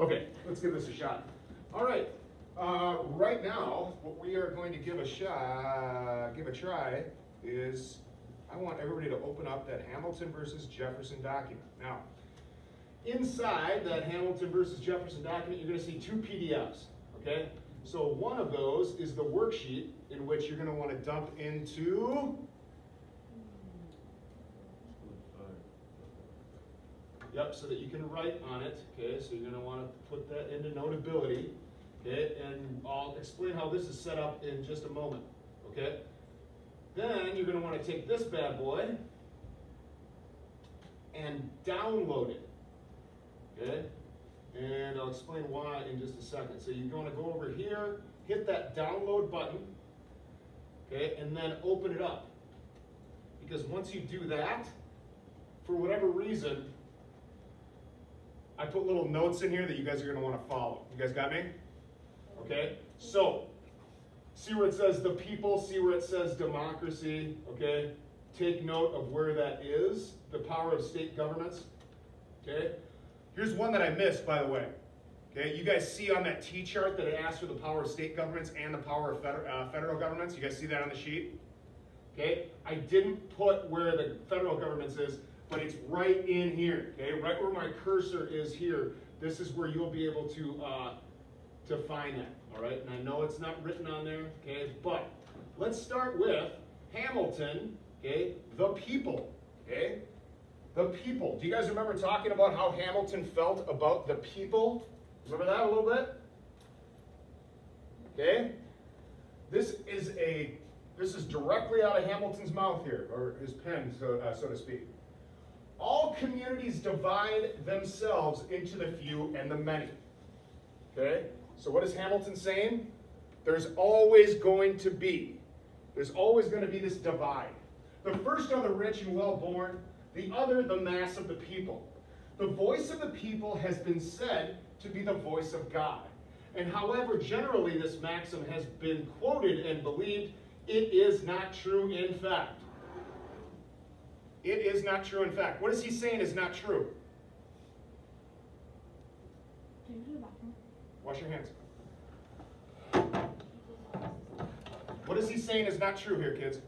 Okay, let's give this a shot. All right, uh, right now, what we are going to give a shot, give a try, is I want everybody to open up that Hamilton versus Jefferson document. Now, inside that Hamilton versus Jefferson document, you're going to see two PDFs. Okay, so one of those is the worksheet in which you're going to want to dump into Yep, so that you can write on it, okay? So you're gonna wanna put that into Notability, okay? And I'll explain how this is set up in just a moment, okay? Then you're gonna wanna take this bad boy and download it, okay? And I'll explain why in just a second. So you're gonna go over here, hit that download button, okay? And then open it up. Because once you do that, for whatever reason, I put little notes in here that you guys are going to want to follow. You guys got me? Okay? So, see where it says the people, see where it says democracy, okay? Take note of where that is, the power of state governments, okay? Here's one that I missed, by the way. Okay, you guys see on that T-chart that it asks for the power of state governments and the power of uh, federal governments? You guys see that on the sheet? Okay, I didn't put where the federal governments is but it's right in here, okay? Right where my cursor is here, this is where you'll be able to, uh, to find that, all right? And I know it's not written on there, okay? But let's start with Hamilton, okay? The people, okay? The people. Do you guys remember talking about how Hamilton felt about the people? Remember that a little bit? Okay? This is a this is directly out of Hamilton's mouth here, or his pen, so, uh, so to speak. All communities divide themselves into the few and the many. Okay? So what is Hamilton saying? There's always going to be. There's always going to be this divide. The first are the rich and well-born, the other the mass of the people. The voice of the people has been said to be the voice of God. And however generally this maxim has been quoted and believed, it is not true in fact. It is not true in fact. What is he saying is not true? Wash your hands. What is he saying is not true here, kids?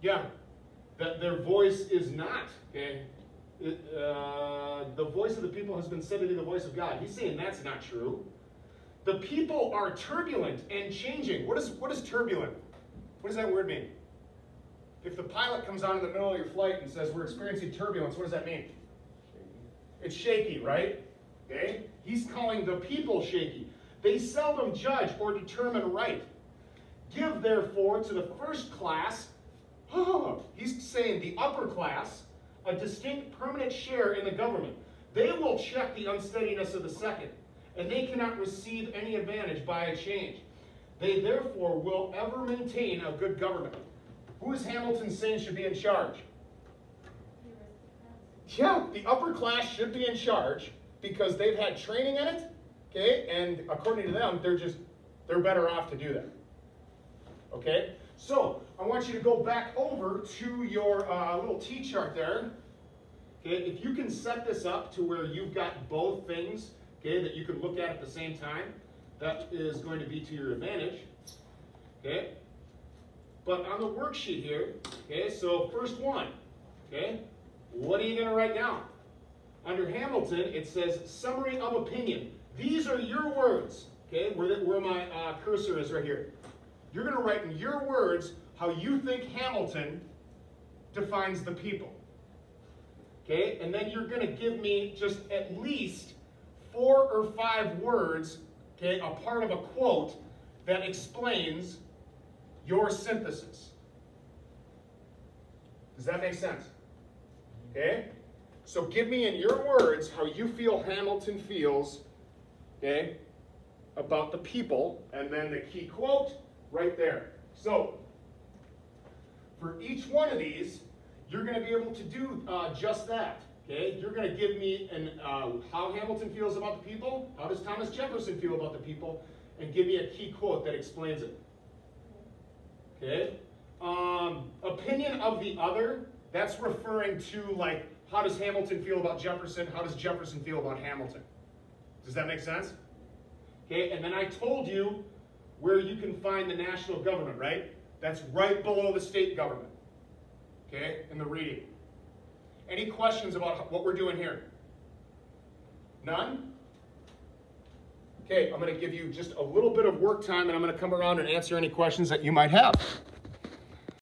Yeah, that their voice is not, okay? It, uh, the voice of the people has been said to be the voice of God. He's saying that's not true. The people are turbulent and changing. What is, what is turbulent? What does that word mean? If the pilot comes on in the middle of your flight and says, we're experiencing turbulence, what does that mean? It's shaky, right? Okay? He's calling the people shaky. They seldom judge or determine right. Give, therefore, to the first class, oh, he's saying the upper class, a distinct permanent share in the government. They will check the unsteadiness of the second and they cannot receive any advantage by a change. They therefore will ever maintain a good government. Who is Hamilton saying should be in charge? Yeah, the upper class should be in charge because they've had training in it, okay, and according to them, they're just, they're better off to do that. Okay, so I want you to go back over to your uh, little T-chart there. Okay, if you can set this up to where you've got both things okay, that you can look at at the same time. That is going to be to your advantage, okay? But on the worksheet here, okay, so first one, okay, what are you to write down? Under Hamilton, it says summary of opinion. These are your words, okay, where, the, where my uh, cursor is right here. You're going to write in your words how you think Hamilton defines the people. Okay, and then you're going to give me just at least four or five words, okay, a part of a quote that explains your synthesis. Does that make sense? Okay? So give me in your words how you feel Hamilton feels, okay, about the people, and then the key quote right there. So, for each one of these, you're going to be able to do uh, just that. Okay, you're going to give me an, uh, how Hamilton feels about the people, how does Thomas Jefferson feel about the people, and give me a key quote that explains it. Okay, um, opinion of the other, That's referring to like, how does Hamilton feel about Jefferson? How does Jefferson feel about Hamilton? Does that make sense? Okay, and then I told you where you can find the national government, right? That's right below the state government. Okay, in the reading. Any questions about what we're doing here? None? Okay, I'm going to give you just a little bit of work time and I'm going to come around and answer any questions that you might have.